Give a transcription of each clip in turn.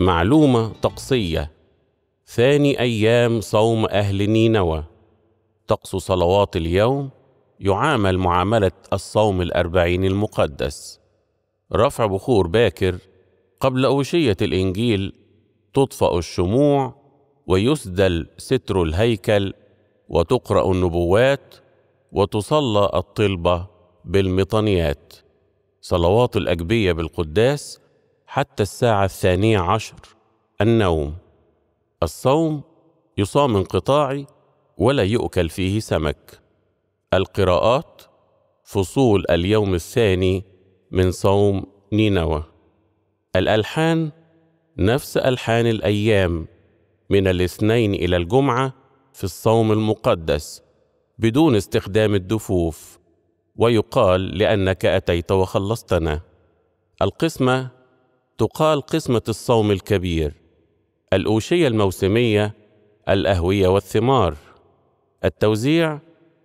معلومة طقسية. ثاني أيام صوم أهل نينوى. طقس صلوات اليوم يعامل معاملة الصوم الأربعين المقدس. رفع بخور باكر قبل أوشية الإنجيل تطفأ الشموع ويسدل ستر الهيكل وتقرأ النبوات وتصلى الطلبة بالمطنيات صلوات الأجبية بالقداس حتى الساعة الثانية عشر النوم. الصوم يصام انقطاعي ولا يؤكل فيه سمك. القراءات فصول اليوم الثاني من صوم نينوى. الألحان نفس ألحان الأيام من الاثنين إلى الجمعة في الصوم المقدس بدون استخدام الدفوف. ويقال لأنك أتيت وخلصتنا. القسمة تقال قسمة الصوم الكبير الأوشية الموسمية الأهوية والثمار. التوزيع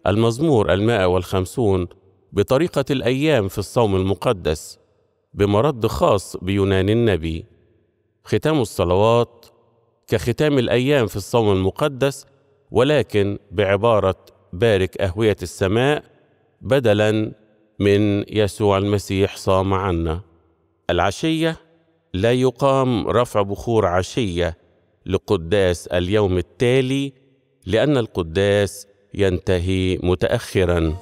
المزمور المائة والخمسون بطريقة الأيام في الصوم المقدس بمرد خاص بيونان النبي. ختام الصلوات كختام الأيام في الصوم المقدس ولكن بعبارة بارك أهوية السماء بدلا من يسوع المسيح صام عنا. العشية لا يقام رفع بخور عشية لقداس اليوم التالي لأن القداس ينتهي متأخراً.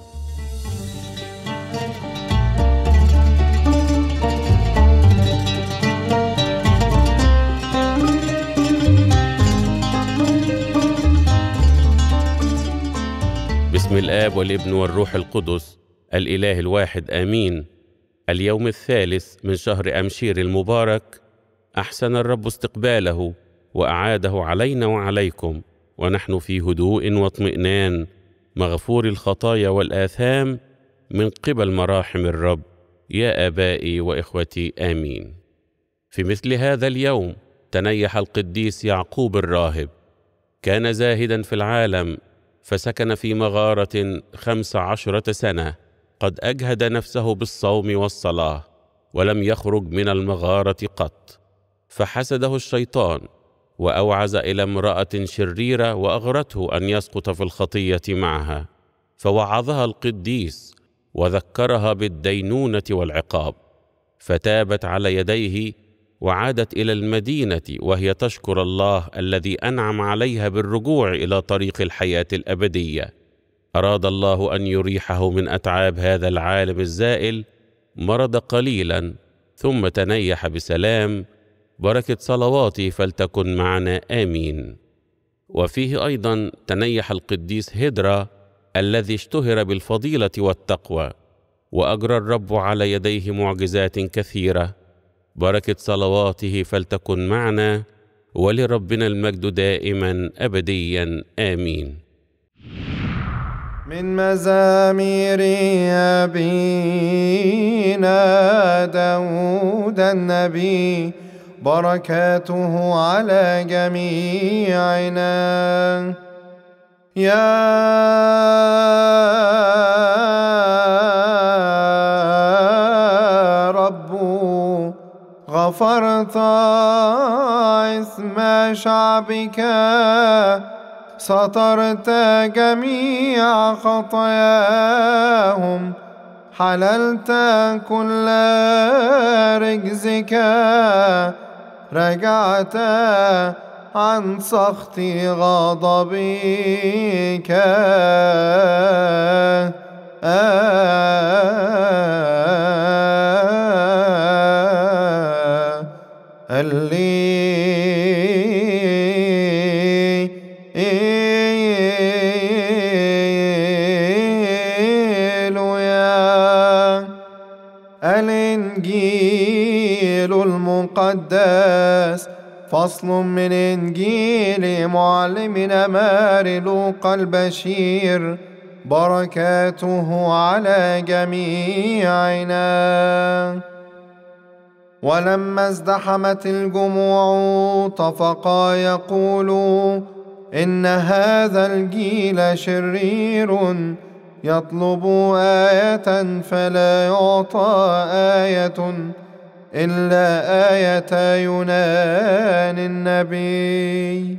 باسم الآب والابن والروح القدس الإله الواحد آمين. اليوم الثالث من شهر أمشير المبارك أحسن الرب استقباله وأعاده علينا وعليكم ونحن في هدوء واطمئنان مغفور الخطايا والآثام من قبل مراحم الرب. يا آبائي وإخوتي آمين. في مثل هذا اليوم تنيح القديس يعقوب الراهب. كان زاهدا في العالم فسكن في مغارة خمس عشرة سنة. قد أجهد نفسه بالصوم والصلاة ولم يخرج من المغارة قط. فحسده الشيطان وأوعز إلى امرأة شريرة وأغرته أن يسقط في الخطية معها. فوعظها القديس وذكرها بالدينونة والعقاب. فتابت على يديه وعادت إلى المدينة وهي تشكر الله الذي أنعم عليها بالرجوع إلى طريق الحياة الأبدية. أراد الله أن يريحه من أتعاب هذا العالم الزائل مرض قليلا ثم تنيح بسلام بركه صلواتي فلتكن معنا آمين. وفيه أيضا تنيح القديس هدرا الذي اشتهر بالفضيلة والتقوى وأجرى الرب على يديه معجزات كثيرة بركه صلواته فلتكن معنا ولربنا المجد دائما ابديا آمين. من مزامير أبينا داود النبي بركاته على جميعنا. يا رب غفرت إثم شعبك سترت جميع خطاياهم. حللت كل رجزك. رجعت عن سخط غضبك. آه. الإنجيل المقدس فصل من إنجيل معلمنا ماري لوقا البشير بركاته على جميعنا ولما ازدحمت الجموع طفقا يقولوا إن هذا الجيل شرير يطلب آية فلا يعطى آية إلا آية يونان النبي.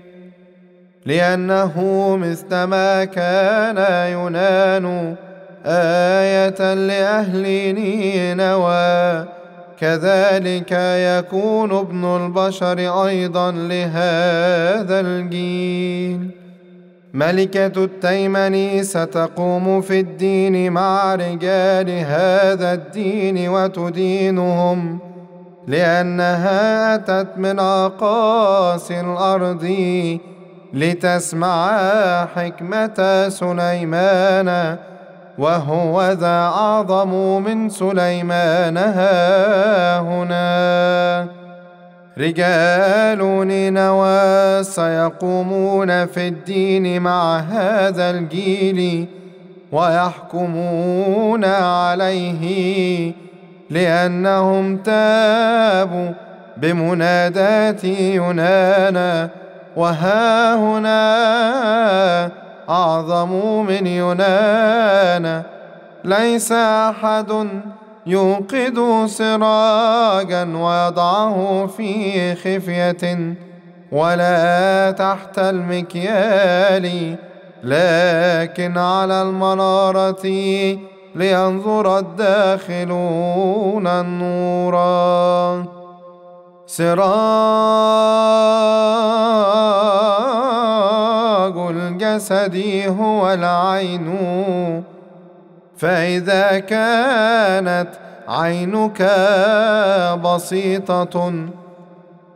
لأنه مثلما كان يونان آية لأهل نينوى كذلك يكون ابن البشر أيضا لهذا الجيل. ملكة التيمن ستقوم في الدين مع رجال هذا الدين وتدينهم لأنها أتت من أقاصي الأرض لتسمع حكمة سليمان وهو ذا أعظم من سليمان ها هنا. رجال نينوى سيقومون في الدين مع هذا الجيل ويحكمون عليه لأنهم تابوا بمنادات يونان وها هنا أعظم من يونان ليس أحد يوقد سراجا ويضعه في خفية. ولا تحت المكيال لكن على المنارة لينظر الداخلون النورا سراج الجسد هو العين. فإذا كانت عينك بسيطة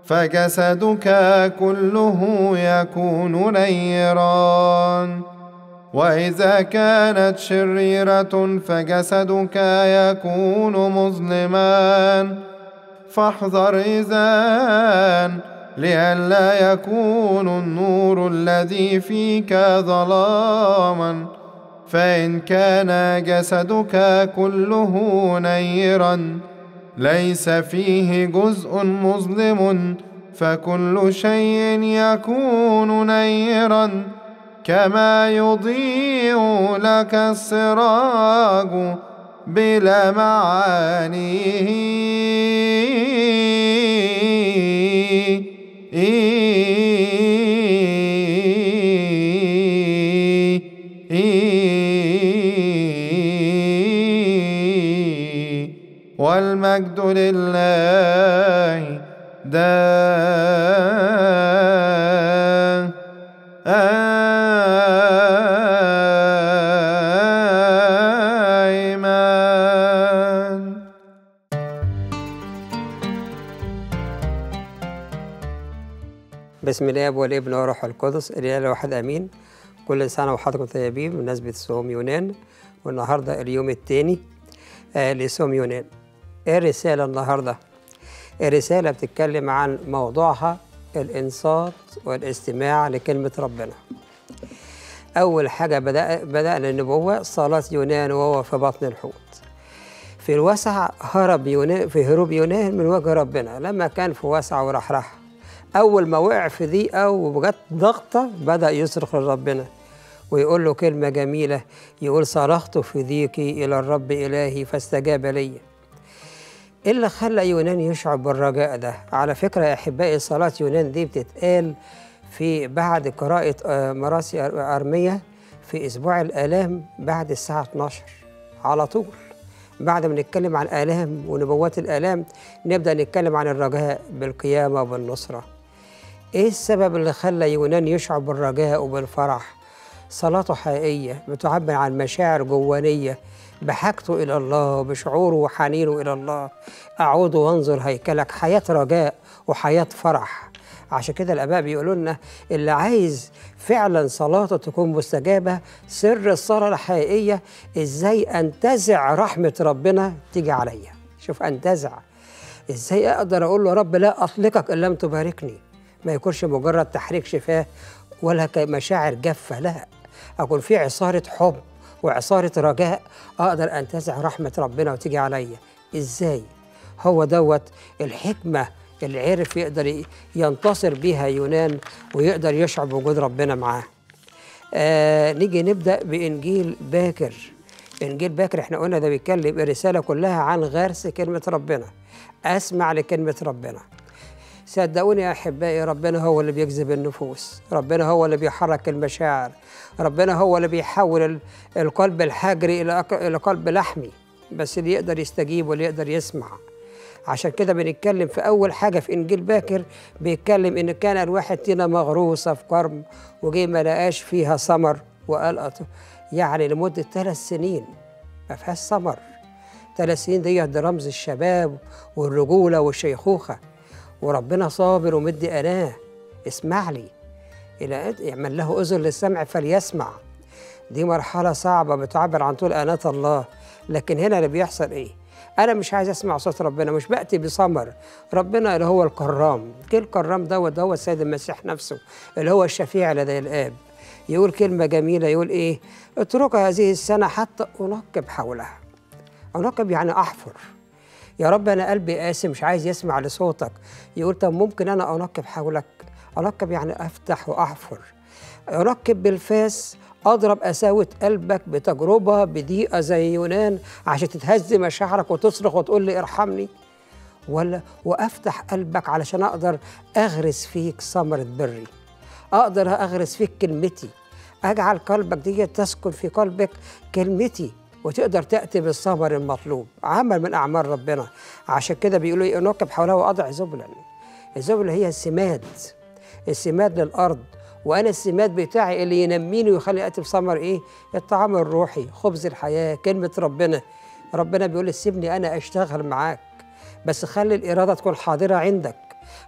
فجسدك كله يكون نيرا. وإذا كانت شريرة فجسدك يكون مظلما. فاحذر إذن لئلا يكون النور الذي فيك ظلاما. فإن كان جسدك كله نيرا ليس فيه جزء مظلم فكل شيء يكون نيرا. كما يضيء لك السراج بلا بسم الله والابن والروح القدس الإله الواحد آمين. كل سنه وحضراتكم طيبين بمناسبه صوم يونان والنهاردة اليوم الثاني آه لصوم يونان. إيه الرسالة النهارده؟ الرسالة بتتكلم عن موضوعها الإنصات والاستماع لكلمة ربنا. أول حاجة بدأ بدانا النبوه صلاة يونان وهو في بطن الحوت. في الوسع هرب يونان في هروب يونان من وجه ربنا. لما كان في وسع ورحرحة أول ما وقع في ضيقة وجت ضغطة بدأ يصرخ لربنا ويقول له كلمة جميلة يقول صرخت في ضيقي إلى الرب إلهي فاستجاب لي. إيه اللي خلى يونان يشعر بالرجاء ده؟ على فكرة يا أحبائي صلاة يونان دي بتتقال في بعد قراءة آه، مراسي أرمية في أسبوع الآلام بعد الساعة 12 على طول. بعد ما نتكلم عن الآلام ونبوات الآلام نبدأ نتكلم عن الرجاء بالقيامة وبالنصرة إيه السبب اللي خلى يونان يشعر بالرجاء وبالفرح؟ صلاته حقيقية بتعبر عن مشاعر جوانية بحاجته إلى الله بشعوره وحنينه إلى الله. أعود وأنظر هيكلك حياة رجاء وحياة فرح. عشان كده الآباء بيقولوا لنا اللي عايز فعلا صلاته تكون مستجابة سر الصلاة الحقيقية إزاي أنتزع رحمة ربنا تيجي عليا؟ شوف أنتزع. إزاي أقدر أقول له رب لا أطلقك إن لم تباركني؟ ما يكونش مجرد تحريك شفاه ولا كمشاعر جافة لا. أكون في عصارة حب وعصارة رجاء أقدر أنتزع رحمة ربنا وتيجي عليا. إزاي؟ هو دوت الحكمة اللي عرف يقدر ينتصر بيها يونان ويقدر يشعر بوجود ربنا معاه. آه نيجي نبدأ بإنجيل باكر. إنجيل باكر إحنا قلنا ده بيتكلم الرسالة كلها عن غرس كلمة ربنا. أسمع لكلمة ربنا. صدقوني يا أحبائي ربنا هو اللي بيجذب النفوس ربنا هو اللي بيحرك المشاعر ربنا هو اللي بيحول ال- القلب الحجري إلى قلب لحمي بس اللي يقدر يستجيب واللي يقدر يسمع. عشان كده بنتكلم في أول حاجة في إنجيل باكر بيتكلم إن كان الواحد فينا مغروسة في كرم وجه ما لقاش فيها ثمر وقال يعني لمدة ثلاث سنين ما فيهاش ثمر. ثلاث سنين دي ده رمز الشباب والرجولة والشيخوخة. وربنا صابر ومدي اناه اسمع لي. أد- يعمل له أذن للسمع فليسمع. دي مرحلة صعبة بتعبر عن طول اناه الله. لكن هنا اللي بيحصل إيه؟ أنا مش عايز أسمع صوت ربنا مش بأتي بثمر ربنا اللي هو الكرام. كل الكرام دوت هو السيد المسيح نفسه اللي هو الشفيع لدي الآب. يقول كلمة جميلة يقول إيه؟ اترك هذه السنة حتى أنقب حولها. أنقب يعني أحفر. يا رب أنا قلبي قاسي مش عايز يسمع لصوتك. يقول طب ممكن أنا أنقب؟ حولك أنقب يعني أفتح وأحفر. أنقب بالفاس أضرب قساوة قلبك بتجربة بضيقه زي يونان عشان تتهز مشاعرك وتصرخ وتقول لي ارحمني. ولا وأفتح قلبك علشان أقدر أغرس فيك ثمرة بري. أقدر أغرس فيك كلمتي. أجعل قلبك دي تسكن في قلبك كلمتي. وتقدر تأتي بالثمر المطلوب. عمل من أعمال ربنا. عشان كده بيقولوا إيه انقب حولها وأضع زبلا الزبلة هي السماد. السماد للأرض. وأنا السماد بتاعي اللي ينميني ويخلي أتي بثمر إيه؟ الطعام الروحي خبز الحياة كلمة ربنا. ربنا بيقول سيبني أنا أشتغل معاك. بس خلي الإرادة تكون حاضرة عندك.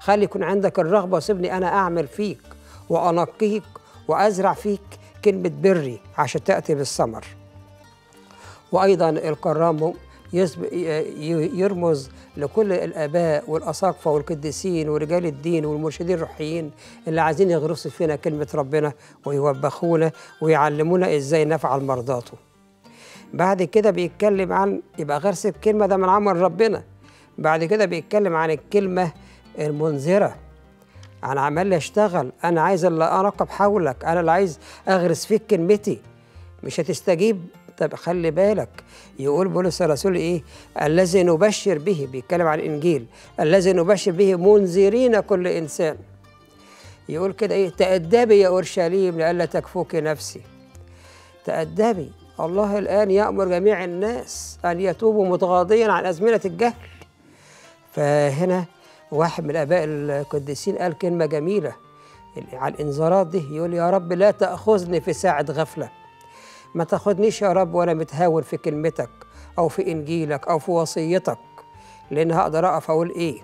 خلي يكون عندك الرغبة وسيبني أنا أعمل فيك وأنقيك وأزرع فيك كلمة بري عشان تأتي بالثمر يسب- ي- يرمز لكل الآباء والاساقفه والقديسين ورجال الدين والمرشدين الروحيين اللي عايزين يغرسوا فينا كلمة ربنا ويوبخونا ويعلمونا إزاي نفعل مرضاته. بعد كده بيتكلم عن يبقى غرس الكلمة ده من عمل ربنا. بعد كده بيتكلم عن الكلمة المنذرة أنا عمال أشتغل أنا عايز اللي انقب حولك أنا اللي عايز أغرس فيك كلمتي مش هتستجيب طب خلي بالك. يقول بولس الرسول إيه؟ الذي نبشر به بيتكلم عن الإنجيل. الذي نبشر به منذرين كل إنسان. يقول كده إيه؟ تأدبي يا أورشليم لئلا تكفوك نفسي. تأدبي. الله الآن يأمر جميع الناس أن يتوبوا متغاضيا عن أزمنة الجهل. فهنا واحد من الاباء القديسين قال كلمة جميلة على الإنذارات دي. يقول يا رب لا تأخذني في ساعة غفلة. ما تاخدنيش يا رب وأنا متهاون في كلمتك أو في إنجيلك أو في وصيتك لأن هقدر أقف أقول إيه؟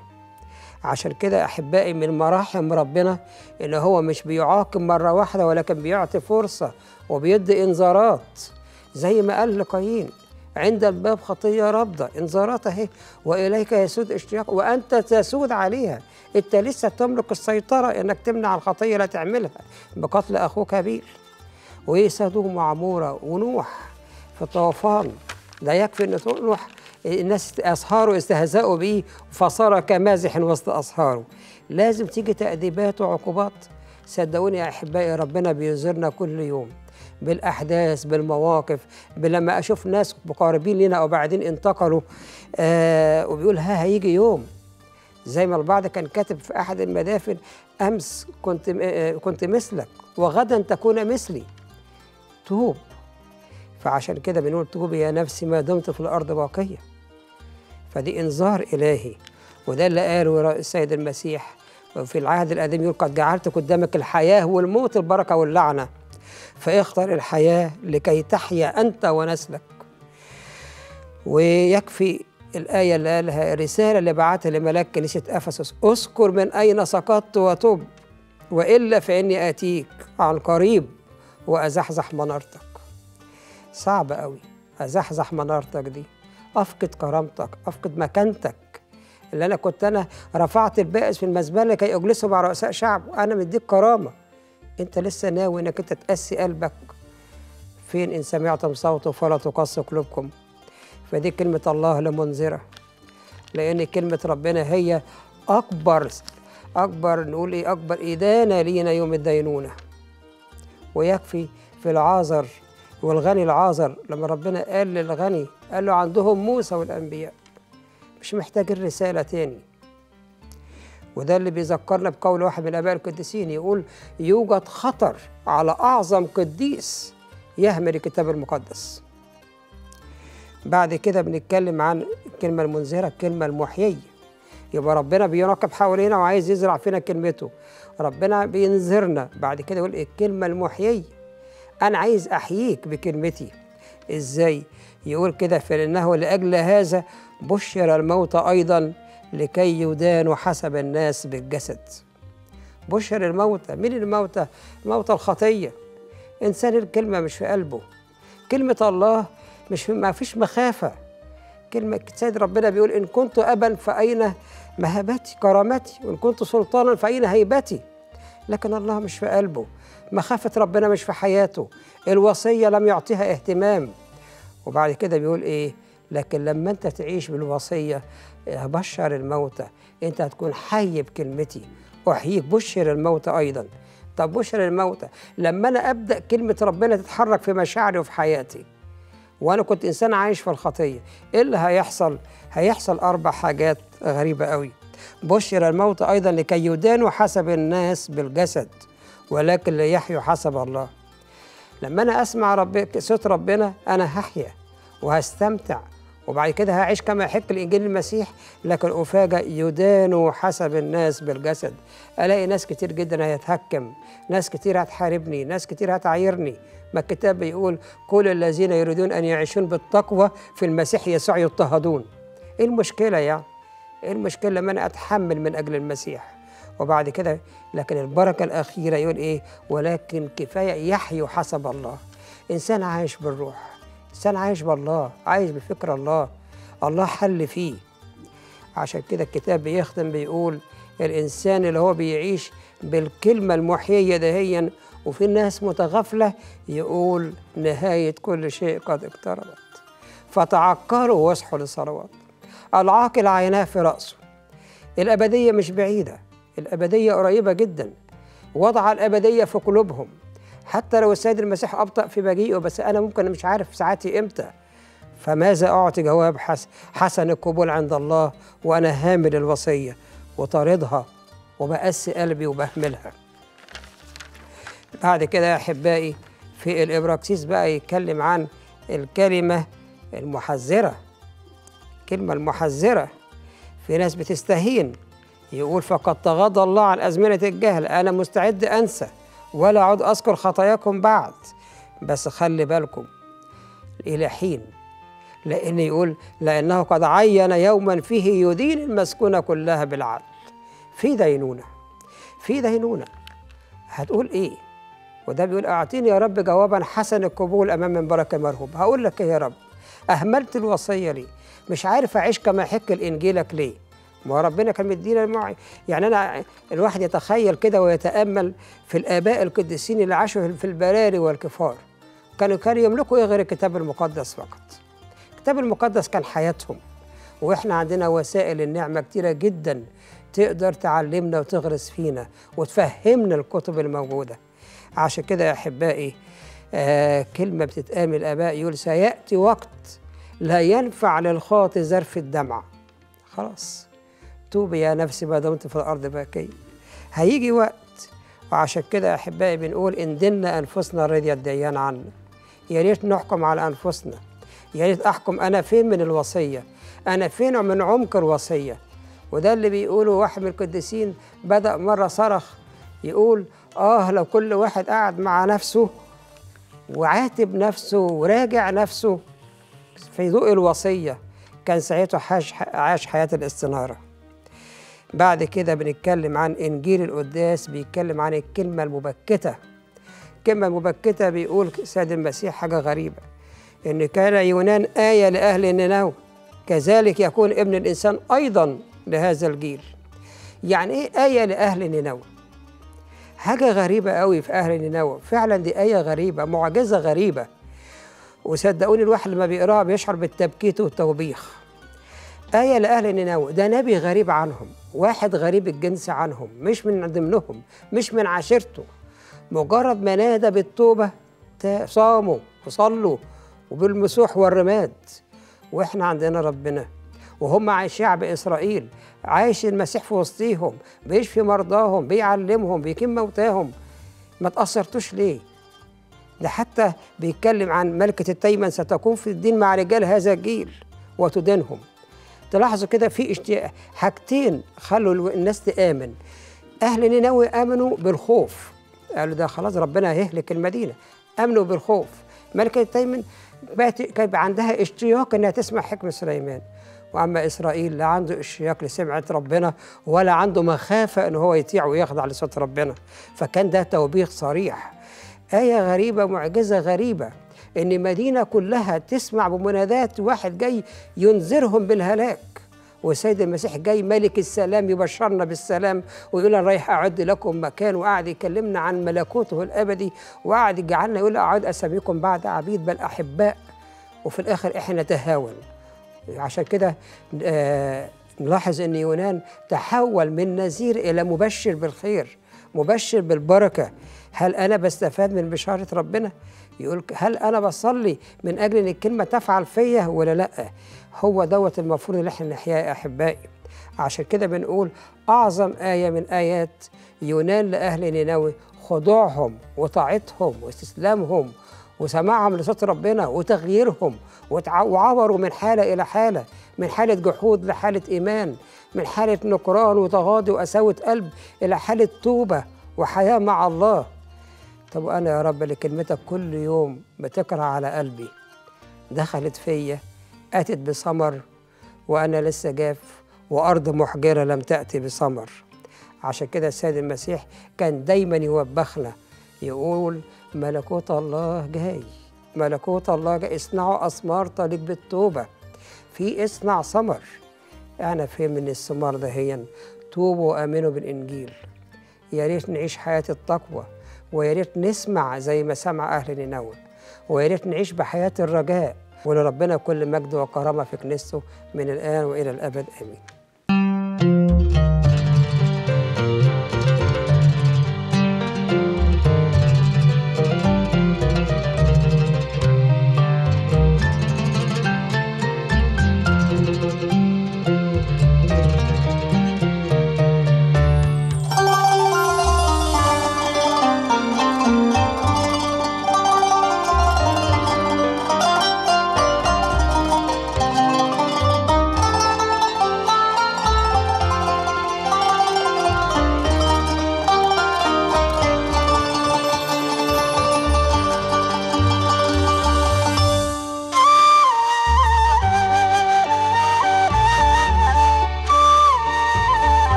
عشان كده أحبائي من مراحم ربنا إن هو مش بيعاقب مرة واحدة ولكن بيعطي فرصة وبيدي إنذارات. زي ما قال لقايين عند الباب خطية رابضه إنذارات أهي. وإليك يسود اشتياق وأنت تسود عليها. أنت لسه تملك السيطرة إنك تمنع الخطية لا تعملها بقتل أخوك هابيل وسدوم وعموره ونوح في طوفان. لا يكفي إن نوح الناس اصهاره استهزأوا به فصار كمازح وسط اصهاره لازم تيجي تأديبات وعقوبات. صدقوني يا أحبائي ربنا بينذرنا كل يوم بالأحداث بالمواقف لما أشوف ناس مقاربين لنا أو بعدين انتقلوا آه وبيقول ها هيجي يوم. زي ما البعض كان كاتب في أحد المدافن أمس كنت آه كنت مثلك وغدا تكون مثلي. توب فعشان كده بنقول توبي يا نفسي ما دمت في الأرض باقية. فدي إنذار إلهي. وده اللي قاله السيد المسيح في العهد القديم يقول قد جعلت قدامك الحياة والموت البركة واللعنة فاختر الحياة لكي تحيا أنت ونسلك. ويكفي الآية اللي قالها الرسالة اللي بعتها لملاك كنيسة أفسس أذكر من أين سقطت وتب وإلا فإني آتيك عن قريب. وأزحزح منارتك. صعب قوي. أزحزح منارتك دي. أفقد كرامتك أفقد مكانتك. اللي أنا كنت أنا رفعت البائس في المزبلة كي أجلسه مع رؤساء شعب وأنا مديك كرامة. أنت لسه ناوي إنك أنت تقسي قلبك. فين إن سمعتم صوته فلا تقص قلوبكم. فدي كلمة الله لمنذرة لأن كلمة ربنا هي أكبر أكبر نقول إيه أكبر إدانة لينا يوم الدينونة. ويكفي في العازر والغني العازر. لما ربنا قال للغني قال له عندهم موسى والأنبياء. مش محتاج الرسالة تاني. وده اللي بيذكرنا بقول واحد من الآباء القديسين يقول يوجد خطر على أعظم قديس يهمل الكتاب المقدس. بعد كده بنتكلم عن الكلمة المنذرة الكلمة المحيية يبقى ربنا بيراقب حوالينا وعايز يزرع فينا كلمته. ربنا بينذرنا. بعد كده يقول الكلمة المحيية أنا عايز أحييك بكلمتي. إزاي؟ يقول كده فإنه لأجل هذا بشر الموت أيضا لكي يدانوا حسب الناس بالجسد. بشر الموتى مين الموتى؟ موتى الخطية. إنسان الكلمة مش في قلبه. كلمة الله مش ما فيش مخافة. كلمة سيد ربنا بيقول إن كنت أبا فأين مهابتي؟ كرامتي. وإن كنت سلطانا فأين هيبتي؟ لكن الله مش في قلبه. مخافة ربنا مش في حياته. الوصية لم يعطيها اهتمام. وبعد كده بيقول إيه؟ لكن لما أنت تعيش بالوصية بشر الموتى أنت هتكون حي بكلمتي. أحييك. بشر الموتى أيضا. طب بشر الموتى لما أنا أبدأ كلمة ربنا تتحرك في مشاعري وفي حياتي وأنا كنت إنسان عايش في الخطية. إيه اللي هيحصل؟ هيحصل أربع حاجات غريبة قوي بشر الموت أيضا لكي يدانوا حسب الناس بالجسد ولكن ليحيوا حسب الله. لما أنا أسمع رب صوت ربنا أنا هحيا وهستمتع. وبعد كده هعيش كما يحق الإنجيل المسيح لكن افاجئ يدانوا حسب الناس بالجسد. ألاقي ناس كتير جدا هيتهكم ناس كتير هتحاربني ناس كتير هتعايرني. ما الكتاب بيقول كل الذين يريدون أن يعيشون بالتقوى في المسيح يسوع يضطهدون. إيه المشكلة يعني إيه المشكلة لما أنا أتحمل من أجل المسيح؟ وبعد كده لكن البركة الأخيرة يقول إيه؟ ولكن كفاية يحيوا حسب الله. إنسان عايش بالروح. انسان عايش بالله عايش بفكر الله. الله حل فيه. عشان كده الكتاب بيختم بيقول الإنسان اللي هو بيعيش بالكلمة المحيية دهيا وفي ناس متغافله يقول نهاية كل شيء قد اقتربت. فتعكروا واصحوا للصلوات. العاقل عيناه في رأسه. الأبدية مش بعيدة الأبدية قريبة جدا. وضع الأبدية في قلوبهم. حتى لو السيد المسيح أبطأ في مجيئه بس أنا ممكن مش عارف ساعتي إمتى. فماذا اعطي جواب حس حسن القبول عند الله وأنا هامل الوصية وطاردها وبأسي قلبي وبهملها. بعد كده يا أحبائي في الإبراكسيس بقى يتكلم عن الكلمة المحذرة. الكلمة المحذرة. في ناس بتستهين يقول فقد تغاضى الله عن أزمنة الجهل أنا مستعد أنسى. ولا اعود أذكر خطاياكم بعد بس خلي بالكم إلى حين. لأن يقول لأنه قد عين يوما فيه يدين المسكونه كلها بالعدل في دينونة في دينونة. هتقول إيه؟ وده بيقول أعطيني يا رب جوابا حسن القبول أمام منبرك مرهوب. هقول لك إيه يا رب؟ أهملت الوصية ليه؟ مش عارف أعيش كما يحق الإنجيلك ليه. ما ربنا كان مدينا الموعي يعني أنا الواحد يتخيل كده ويتأمل في الآباء القديسين اللي عاشوا في البراري والكفار. كانوا كانوا يملكوا إيه غير الكتاب المقدس فقط؟ الكتاب المقدس كان حياتهم. وإحنا عندنا وسائل النعمة كتيرة جدا تقدر تعلمنا وتغرس فينا وتفهمنا الكتب الموجودة. عشان كده يا أحبائي آه كلمة بتتقال من الآباء يقول سيأتي وقت لا ينفع للخاطئ زرف الدمع. خلاص. توبي يا نفسي ما دمت في الأرض باكي هيجي وقت وعشان كده يا أحبائي بنقول إن دلنا أنفسنا رضي الديان عنا يا ريت نحكم على أنفسنا. يا ريت أحكم أنا فين من الوصية. أنا فين من عمق الوصية. وده اللي بيقوله واحد من القديسين بدأ مرة صرخ يقول آه لو كل واحد قعد مع نفسه وعاتب نفسه وراجع نفسه في ضوء الوصية كان ساعتها عاش عاش حياة الاستنارة. بعد كده بنتكلم عن إنجيل القداس بيتكلم عن الكلمة المبكتة. الكلمة المبكتة بيقول سيد المسيح حاجة غريبة إن كان يونان آية لأهل نينوى كذلك يكون ابن الإنسان أيضا لهذا الجيل. يعني إيه آية لأهل نينوى حاجة غريبة قوي في أهل نينوى فعلا دي آية غريبة معجزة غريبة. وصدقوني الواحد لما بيقراها بيشعر بالتبكيت والتوبيخ. آية لأهل نينوى ده نبي غريب عنهم. واحد غريب الجنس عنهم مش من ضمنهم مش من عشيرته مجرد ما نادى بالتوبة صاموا وصلوا وبالمسوح والرماد وإحنا عندنا ربنا. وهم شعب إسرائيل عايش المسيح في وسطيهم بيشفي مرضاهم بيعلمهم بيكم موتاهم. ما تأثرتوش ليه؟ ده حتى بيتكلم عن ملكة التيمن ستكون في الدين مع رجال هذا الجيل وتدينهم. تلاحظوا كده في اشتياق حاجتين خلوا الناس تآمن. أهل نينوى آمنوا بالخوف. قالوا ده خلاص ربنا هيهلك المدينة. آمنوا بالخوف. ملكة التيمن بقت كان عندها اشتياق إنها تسمع حكمة سليمان. وأما إسرائيل لا عنده اشتياق لسمعة ربنا ولا عنده مخافة إن هو يطيع ويخضع لصوت ربنا. فكان ده توبيخ صريح. آية غريبة معجزة غريبة. إن مدينة كلها تسمع بمنادات واحد جاي ينذرهم بالهلاك. والسيد المسيح جاي ملك السلام يبشرنا بالسلام ويقول أنا رايح أعد لكم مكان وقعد يكلمنا عن ملكوته الأبدي وقعد يجعلنا يقول أعد أساميكم بعد عبيد بل أحباء. وفي الآخر إحنا نتهاون. عشان كده آه نلاحظ إن يونان تحول من نذير إلى مبشر بالخير مبشر بالبركة. هل أنا بستفاد من بشارة ربنا؟ يقول هل أنا بصلي من أجل إن الكلمة تفعل فيا ولا لأ؟ هو دوت المفروض اللي إحنا نحياه يا أحبائي. عشان كده بنقول أعظم آية من آيات يونان لأهل نينوى خضوعهم وطاعتهم واستسلامهم وسماعهم لصوت ربنا وتغييرهم وعبروا من حالة إلى حالة من حالة جحود لحالة إيمان من حالة نكران وتغاضي وقساوه قلب إلى حالة توبة وحياة مع الله. طب وأنا يا رب اللي كلمتك كل يوم بتقرا على قلبي. دخلت فيا أتت بثمر وأنا لسه جاف وأرض محجرة لم تأتي بثمر عشان كده السيد المسيح كان دايما يوبخنا يقول ملكوت الله جاي ملكوت الله جاي اصنعوا أسمار طريق بالتوبة في اصنع ثمر أنا فين من الثمار دهيا توبوا وآمنوا بالإنجيل. يا ريت نعيش حياة التقوى. ويا ريت نسمع زي ما سمع أهل نينوى ويا ريت نعيش بحياة الرجاء ولربنا كل مجد وكرامة في كنيسته من الآن وإلى الأبد آمين.